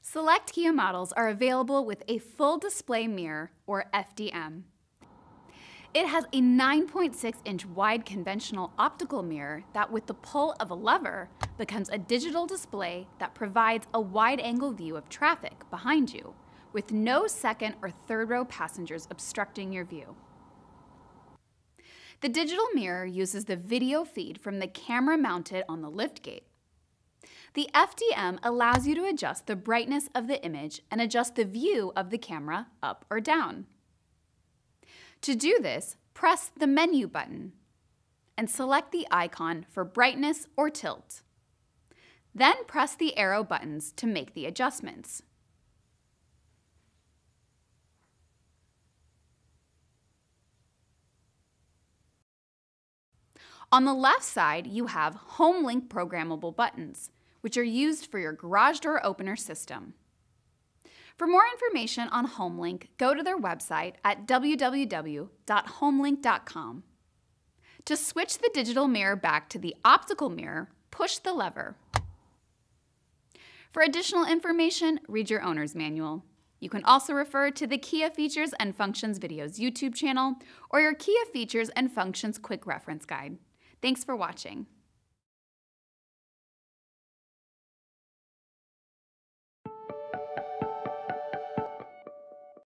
Select Kia models are available with a full display mirror, or FDM. It has a 9.6 inch wide conventional optical mirror that, with the pull of a lever, becomes a digital display that provides a wide angle view of traffic behind you, with no second or third row passengers obstructing your view. The digital mirror uses the video feed from the camera mounted on the liftgate. The FDM allows you to adjust the brightness of the image and adjust the view of the camera up or down. To do this, press the Menu button and select the icon for brightness or tilt. Then press the arrow buttons to make the adjustments. On the left side, you have HomeLink programmable buttons, which are used for your garage door opener system. For more information on HomeLink, go to their website at www.homelink.com. To switch the digital mirror back to the optical mirror, push the lever. For additional information, read your owner's manual. You can also refer to the Kia Features and Functions Videos YouTube channel or your Kia Features and Functions Quick Reference Guide. Thanks for watching.